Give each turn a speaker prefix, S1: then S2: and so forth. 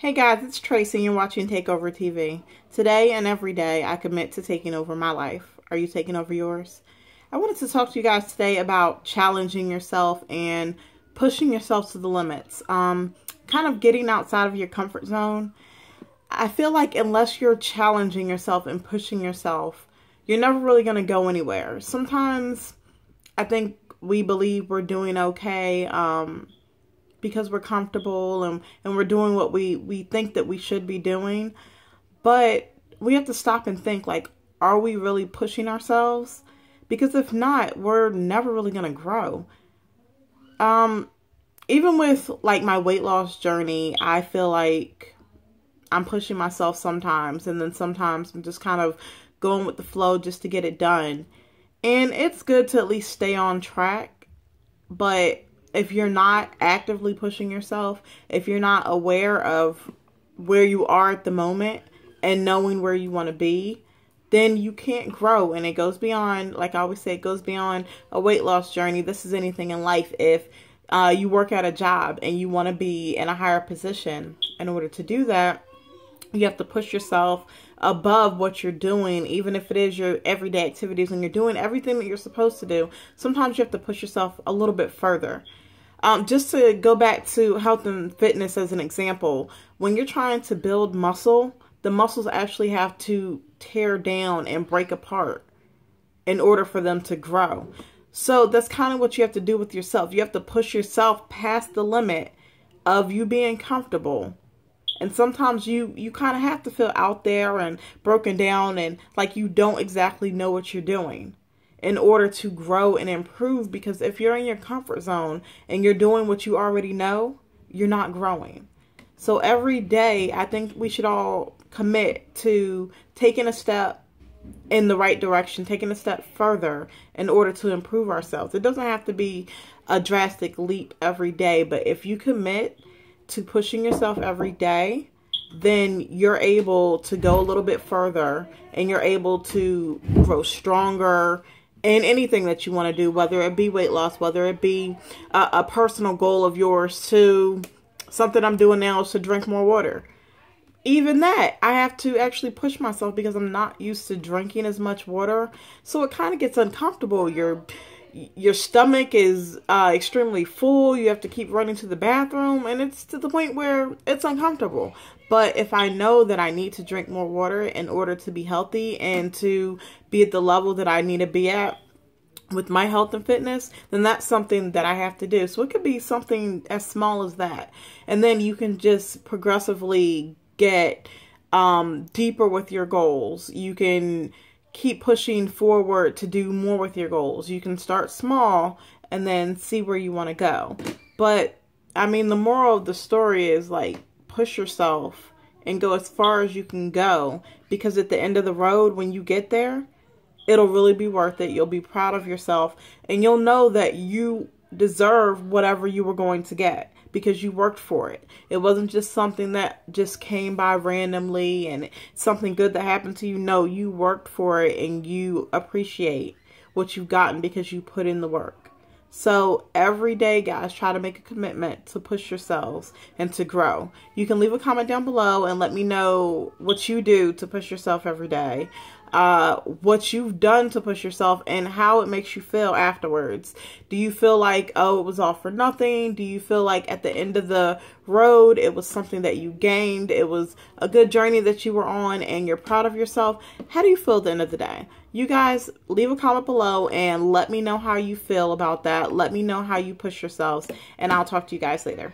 S1: Hey guys, it's Tracie and you're watching Takeover TV. Today and every day, I commit to taking over my life. Are you taking over yours? I wanted to talk to you guys today about challenging yourself and pushing yourself to the limits. Um, kind of getting outside of your comfort zone. I feel like unless you're challenging yourself and pushing yourself, you're never really going to go anywhere. Sometimes I think we believe we're doing okay. Um, because we're comfortable and, and we're doing what we, we think that we should be doing. But we have to stop and think like, are we really pushing ourselves? Because if not, we're never really going to grow. Um, even with like my weight loss journey, I feel like I'm pushing myself sometimes and then sometimes I'm just kind of going with the flow just to get it done. And it's good to at least stay on track, but if you're not actively pushing yourself, if you're not aware of where you are at the moment and knowing where you want to be, then you can't grow. And it goes beyond, like I always say, it goes beyond a weight loss journey. This is anything in life. If uh, you work at a job and you want to be in a higher position, in order to do that, you have to push yourself above what you're doing, even if it is your everyday activities and you're doing everything that you're supposed to do. Sometimes you have to push yourself a little bit further. Um, just to go back to health and fitness as an example, when you're trying to build muscle, the muscles actually have to tear down and break apart in order for them to grow. So that's kind of what you have to do with yourself. You have to push yourself past the limit of you being comfortable. And sometimes you you kind of have to feel out there and broken down and like you don't exactly know what you're doing in order to grow and improve because if you're in your comfort zone and you're doing what you already know, you're not growing. So every day, I think we should all commit to taking a step in the right direction, taking a step further in order to improve ourselves. It doesn't have to be a drastic leap every day, but if you commit to pushing yourself every day, then you're able to go a little bit further and you're able to grow stronger in anything that you want to do, whether it be weight loss, whether it be a, a, personal goal of yours to something I'm doing now is to drink more water. Even that, I have to actually push myself because I'm not used to drinking as much water. So it kind of gets uncomfortable. Your your stomach is uh, extremely full. You have to keep running to the bathroom, and it's to the point where it's uncomfortable. But if I know that I need to drink more water in order to be healthy and to be at the level that I need to be at with my health and fitness, then that's something that I have to do. So it could be something as small as that. And then you can just progressively get um, deeper with your goals. You can keep pushing forward to do more with your goals. You can start small and then see where you want to go. But I mean, the moral of the story is like push yourself and go as far as you can go because at the end of the road, when you get there, it'll really be worth it. You'll be proud of yourself and you'll know that you deserve whatever you were going to get because you worked for it. It wasn't just something that just came by randomly and something good that happened to you. No, you worked for it and you appreciate what you've gotten because you put in the work. So every day, guys, try to make a commitment to push yourselves and to grow. You can leave a comment down below and let me know what you do to push yourself every day. Uh, what you've done to push yourself and how it makes you feel afterwards. Do you feel like, oh, it was all for nothing? Do you feel like at the end of the road, it was something that you gained? It was a good journey that you were on and you're proud of yourself? How do you feel at the end of the day? You guys leave a comment below and let me know how you feel about that. Let me know how you push yourselves and I'll talk to you guys later.